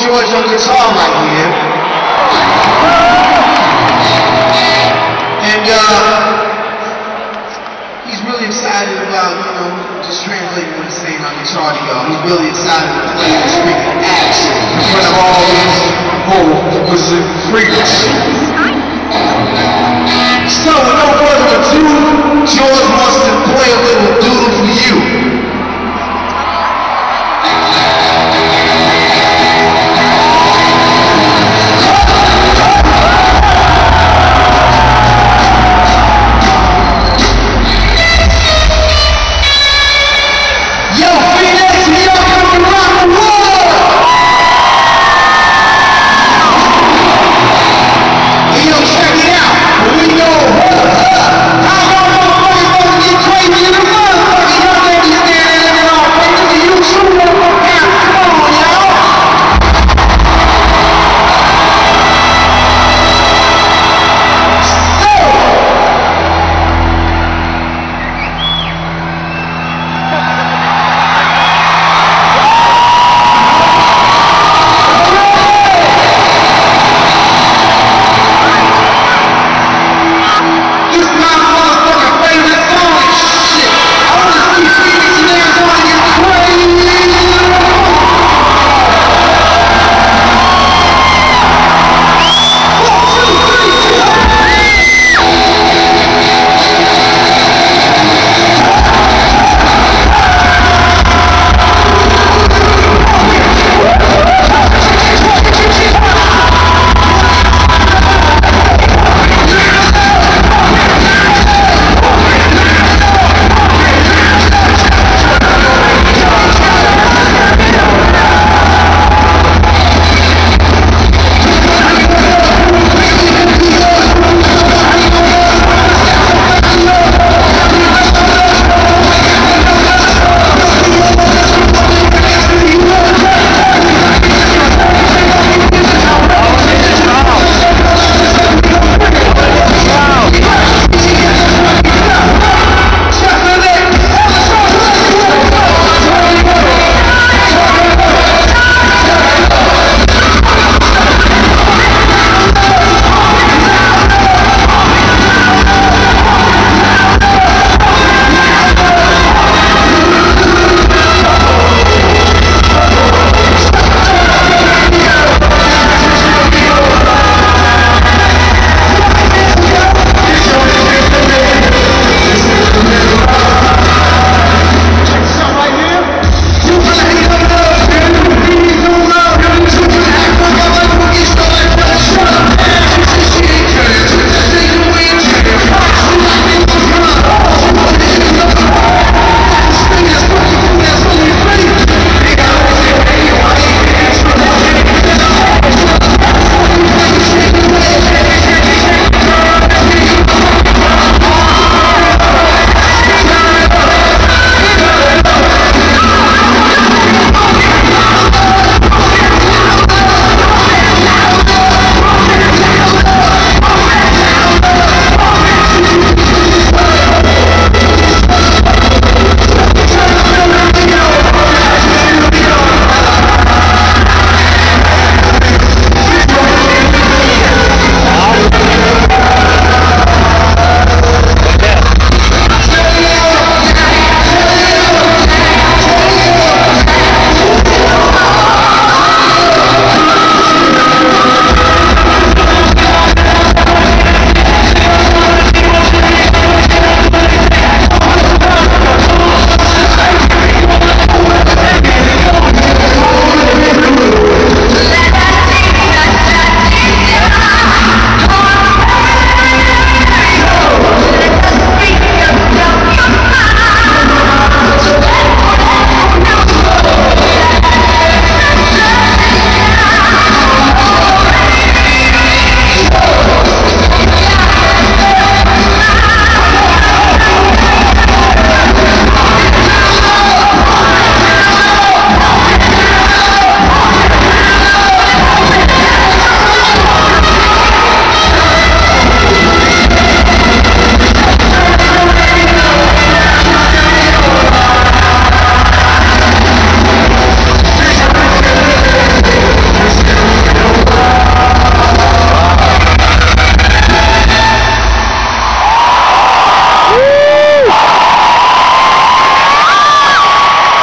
George on guitar right here. And uh, he's really excited about, you know, just translating what he's saying on guitar to y'all. He's really excited to play this freaking action in front of all these whole Muslim freaks. So, with no further ado, George.